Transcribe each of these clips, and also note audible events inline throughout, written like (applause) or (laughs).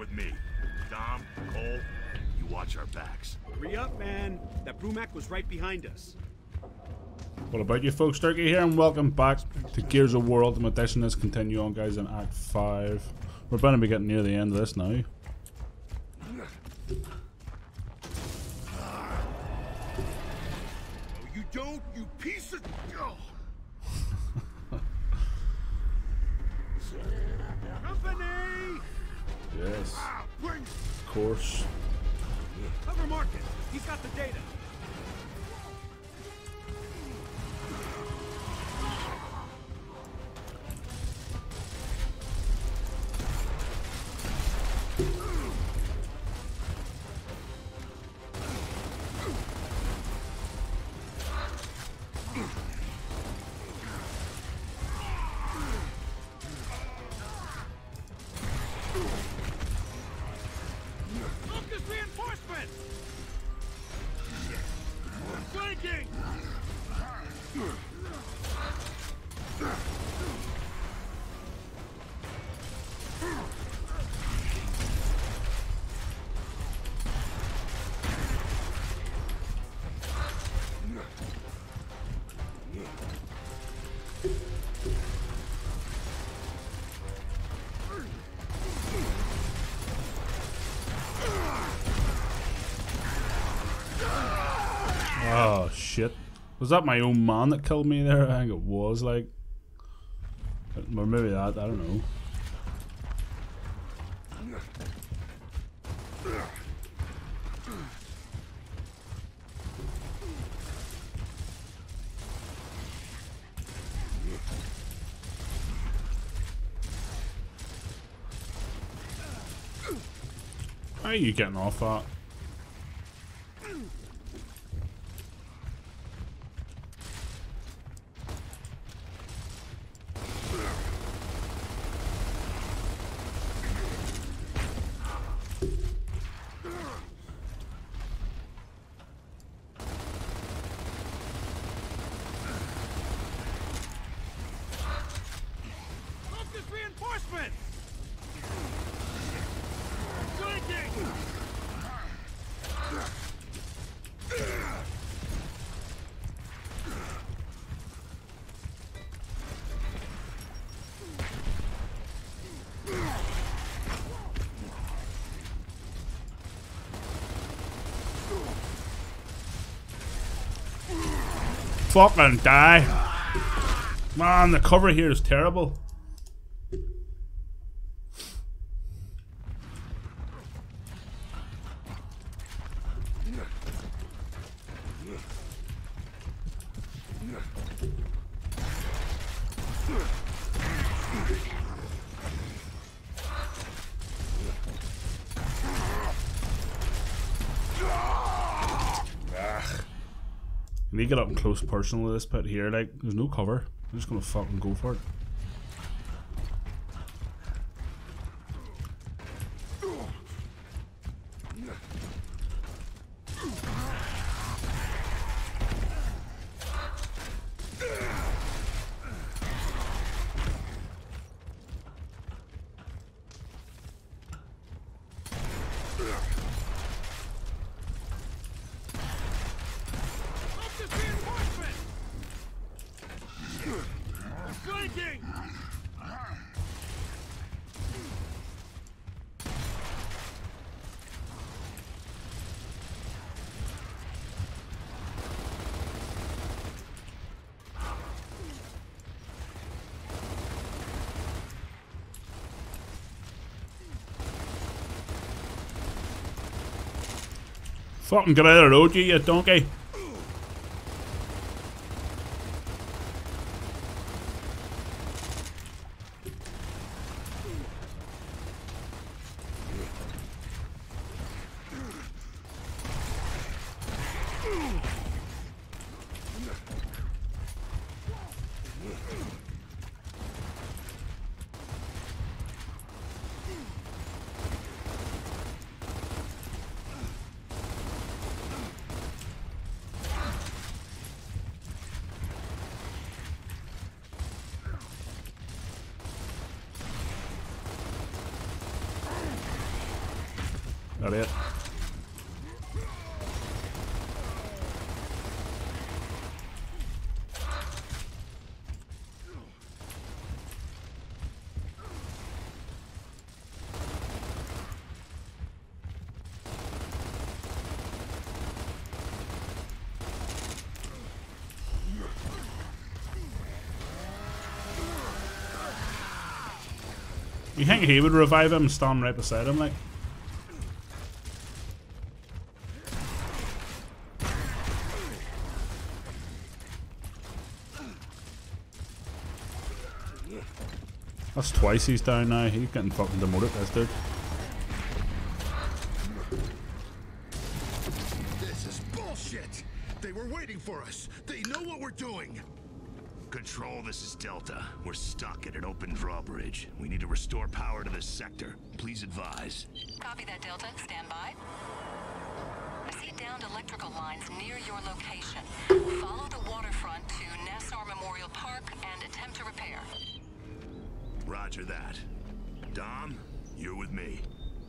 with me. Dom, Cole, you watch our backs. Hurry up, man. That Brumak was right behind us. What about you folks? Dirky here and welcome back to Gears of War Ultimate Edition. Let's continue on guys in Act 5. We're about to be getting near the end of this now. No, you don't, you piece of... Oh. Yes, of course. Cover Marcus. He's got the data. Was that my own man that killed me there? I think it was like. Or maybe that, I don't know. How are you getting off that? Fucking die. Man, the cover here is terrible. If you get up close personal to this bit here, like, there's no cover. I'm just gonna fucking go for it. Fucking get out of the road, you, you donkey. You think he would revive him, and stand right beside him, like? That's twice he's down now. He's getting fucking demoted, this dude. Control, this is Delta. We're stuck at an open drawbridge. We need to restore power to this sector. Please advise. Copy that, Delta. Stand by. I see downed electrical lines near your location. Follow the waterfront to Nassau Memorial Park and attempt to repair. Roger that. Dom, you're with me.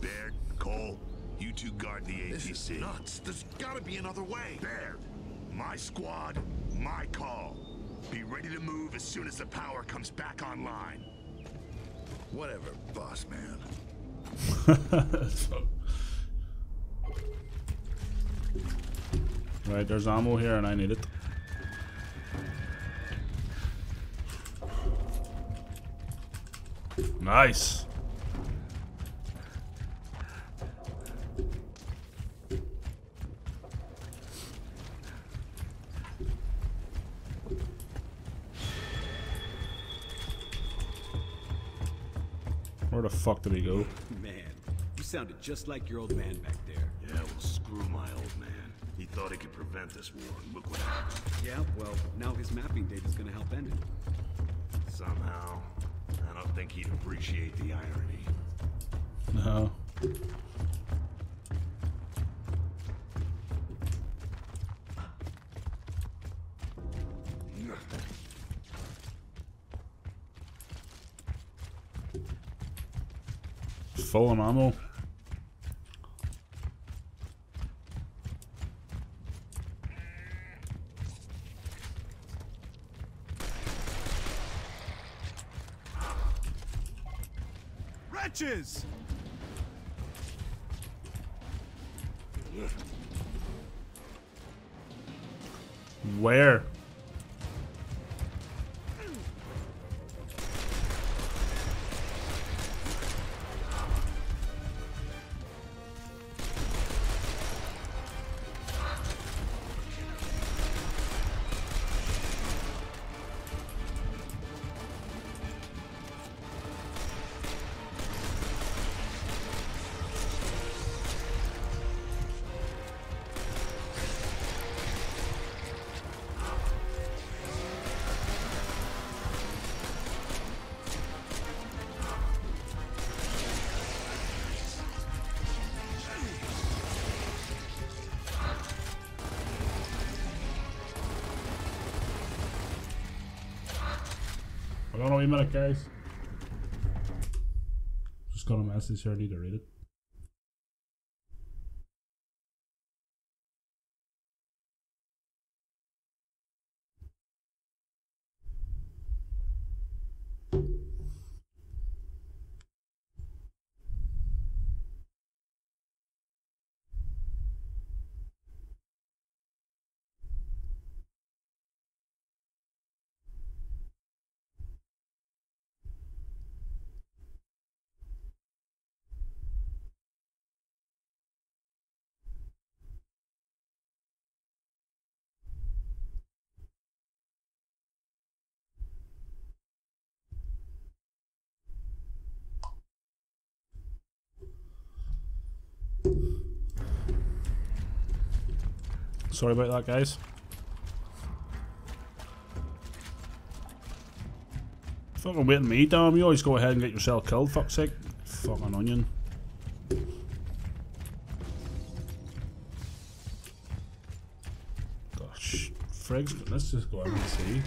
Baird, Cole, you two guard the APC. This is nuts. There's gotta be another way. Baird, my squad, my call. Be ready to move as soon as the power comes back online. Whatever, boss man. (laughs) right, there's ammo here and I need it. Nice. Where the fuck did he go? Man, you sounded just like your old man back there. Yeah, well, screw my old man. He thought he could prevent this war, and look what happened. Yeah, well, now his mapping data's gonna help end it. Somehow, I don't think he'd appreciate the irony. No. Full on ammo. Wretches! Where? Hold on a wee minute, guys. Just got a message here, I need to read it. Sorry about that, guys. Fucking waiting me, damn. You always go ahead and get yourself killed, fuck's sake. Fucking onion. Gosh, frigs, let's just go out and see.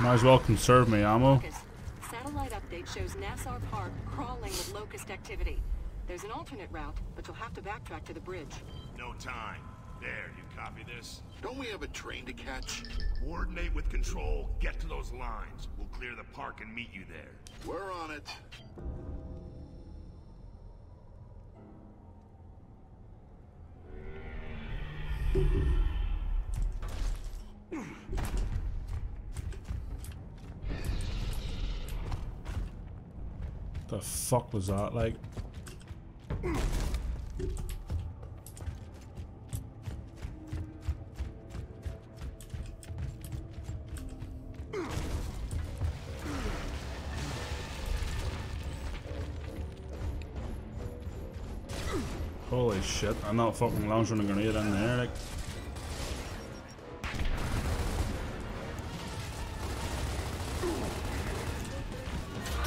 Might as well conserve my ammo. Marcus, satellite update shows Nassau Park crawling with locust activity. There's an alternate route, but you'll have to backtrack to the bridge. No time. There, you copy this? Don't we have a train to catch? Coordinate with control. Get to those lines. We'll clear the park and meet you there. We're on it. The fuck was that like? Holy shit, I'm not fucking launching a grenade in there, like.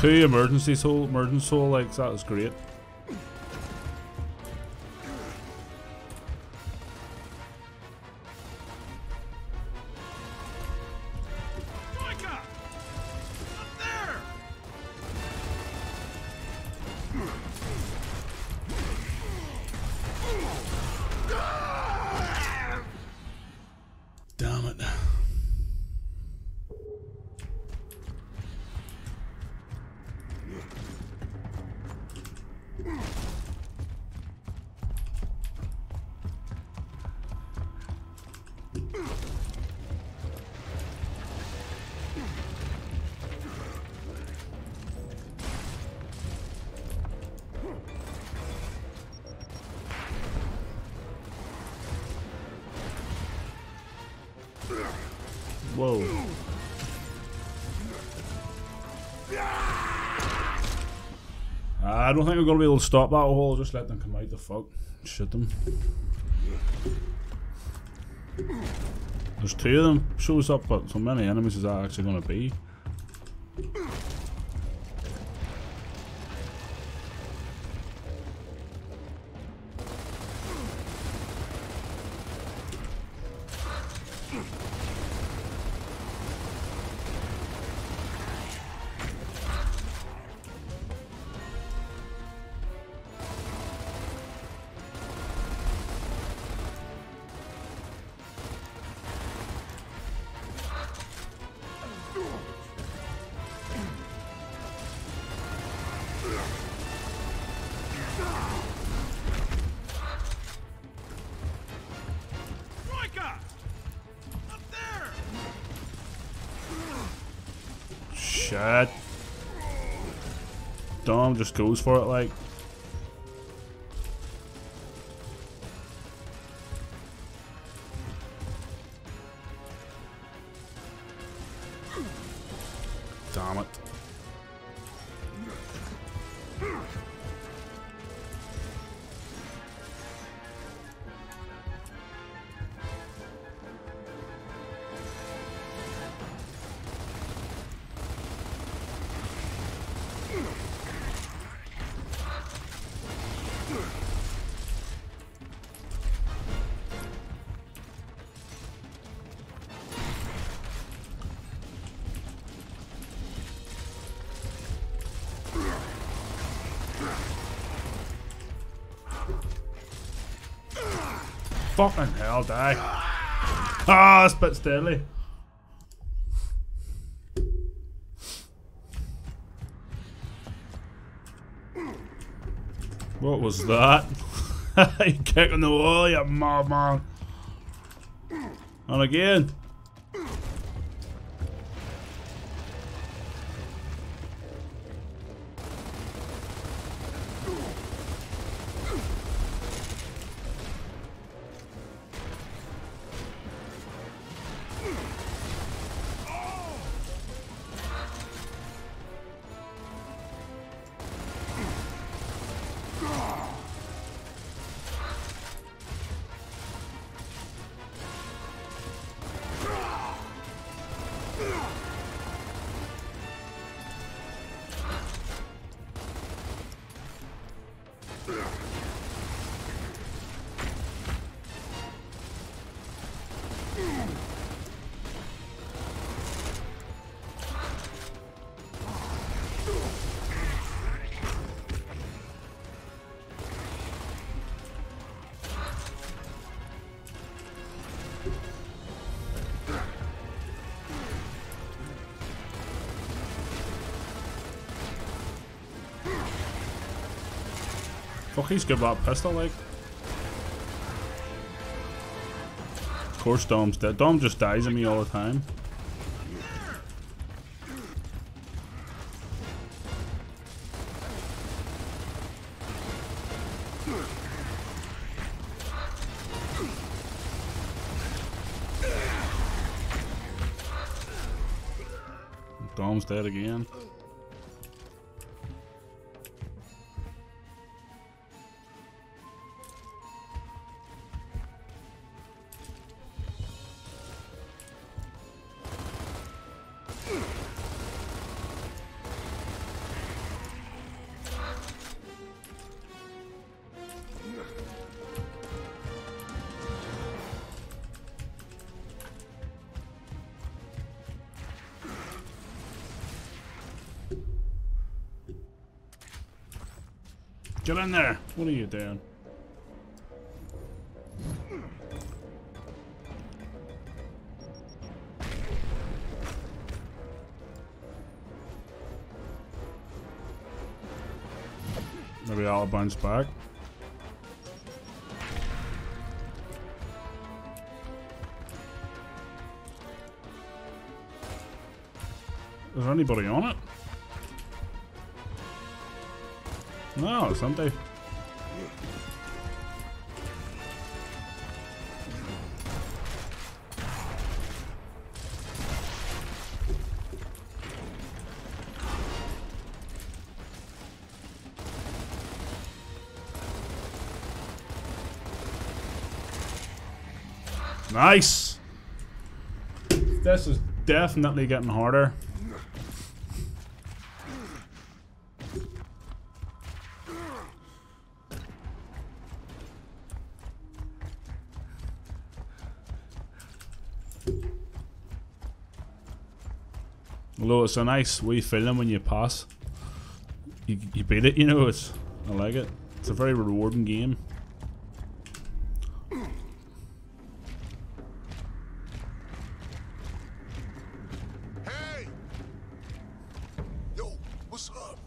Two emergency soul, emergency soul, like, that was great. I don't think we're gonna be able to stop that hole. Just let them come out the fuck. Shoot them. There's two of them shows up, but so many enemies is that actually gonna be? Just goes for it like. Fucking hell, die. Ah, that's a bit steadily. What was that? (laughs) you the wall, you madman. And again. Fuck, he's good with that pistol, like. Of course, Dom's dead. Dom just dies at me all the time. Dom's dead again. In there! What are you doing? Maybe I'll bounce back. Is there anybody on it? Oh, no, it's empty. Nice! This is definitely getting harder. Although it's a nice wee feeling when you pass. You, you beat it, you know, it's I like it. It's a very rewarding game. Hey! Yo, what's up?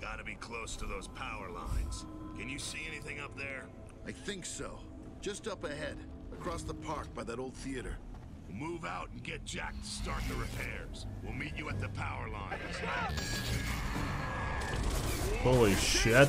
Gotta be close to those power lines. Can you see anything up there? I think so. Just up ahead, across the park by that old theater. Jack to start the repairs. We'll meet you at the power lines. Holy shit.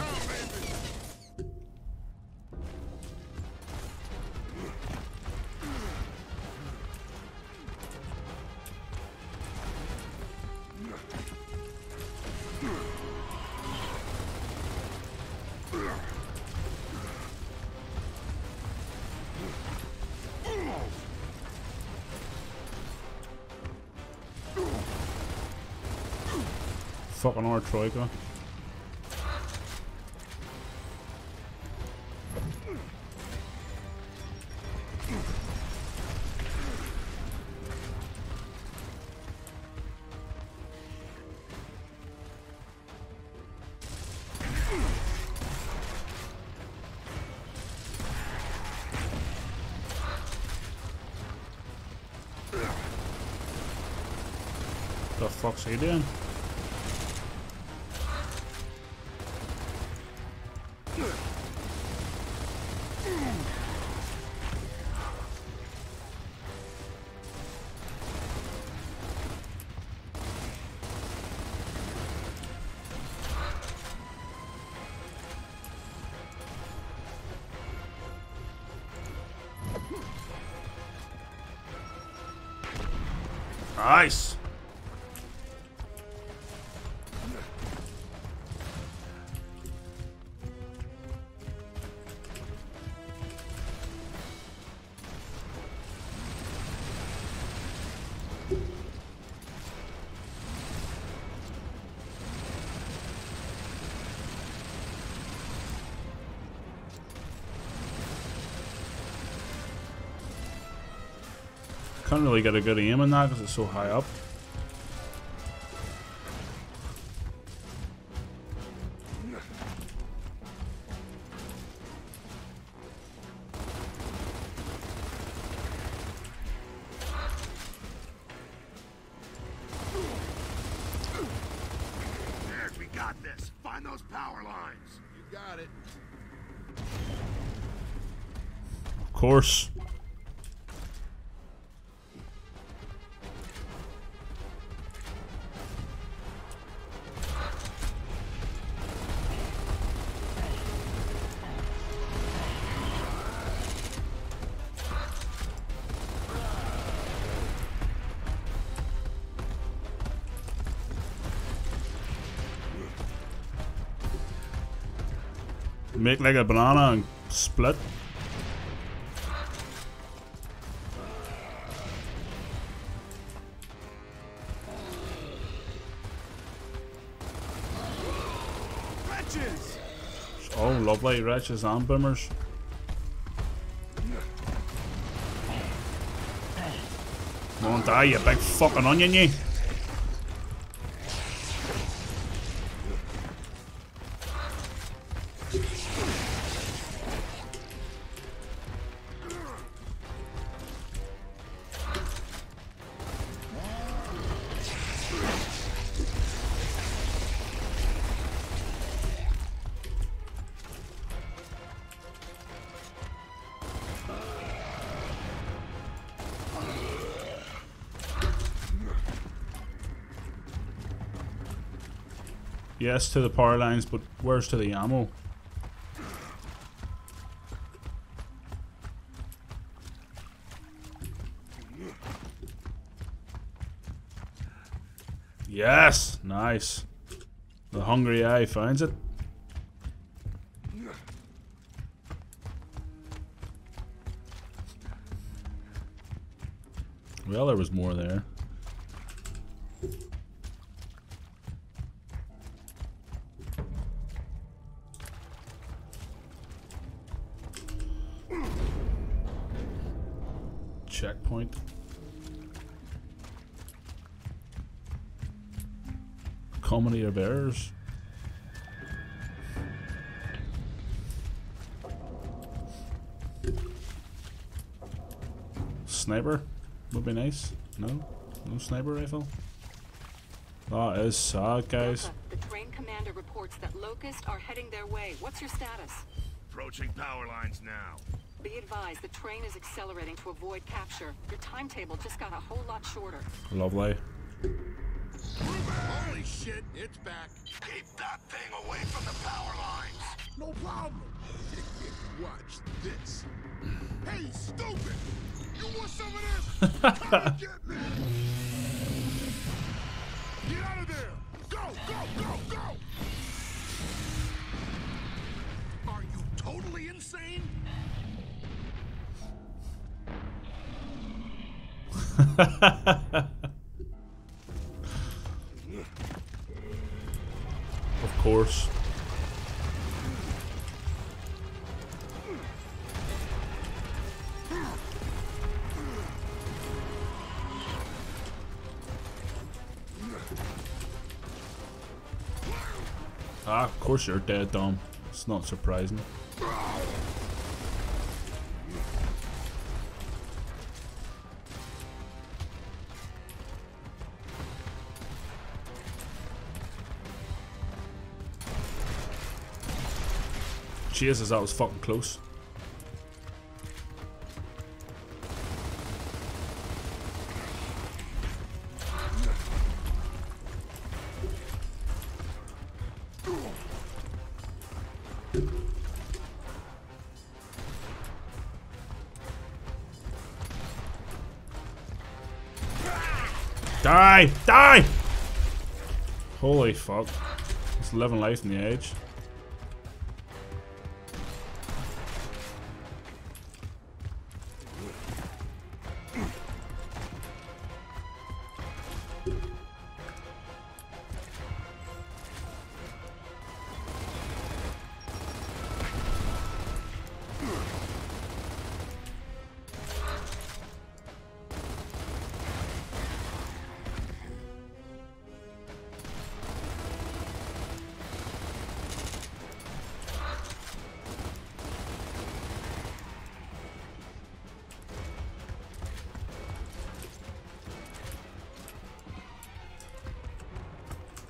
Fucking our Troika. The fuck's he doing? Nice. Can't really get a good aim on that because it's so high up. Make like a banana and split. Wretches! Oh, lovely wretches and boomers. Come on, die, you big fucking onion, you. Yes to the power lines, but where's to the ammo? Yes! Nice. The hungry eye finds it. Well, there was more there. Comedy of errors. Sniper would be nice. No? No sniper rifle? That is sad, guys. Delta, the train commander reports that locusts are heading their way. What's your status? Approaching power lines now. Be advised, the train is accelerating to avoid capture. Your timetable just got a whole lot shorter. Lovely. Holy shit, it's back. Keep that thing away from the power lines. No problem. Watch this. Hey, stupid! You want some of this? (laughs) Come and get me! Get out of there! Go, go, go, go! Are you totally insane? (laughs) course. Ah, of course you're dead, Dom. It's not surprising. Jesus, that was fucking close. Die! Die! Holy fuck. It's living life in the edge.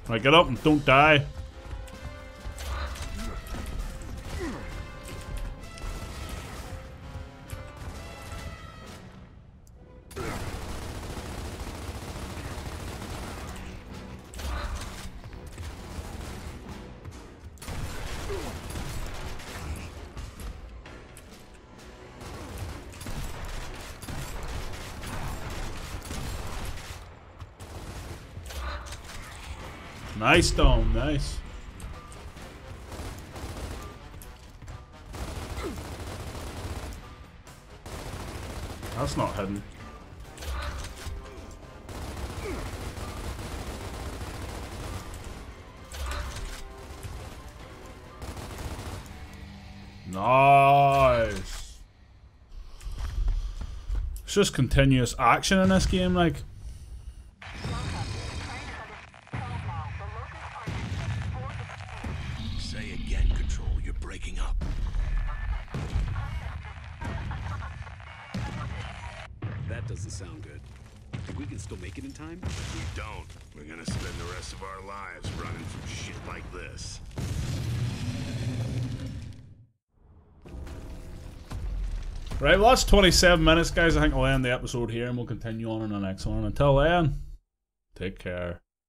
Right, get up and don't die. Dome. Nice. That's not hidden. Nice. It's just continuous action in this game, like. That's 27 minutes, guys. I think I'll end the episode here and we'll continue on in the next one. Until then, take care.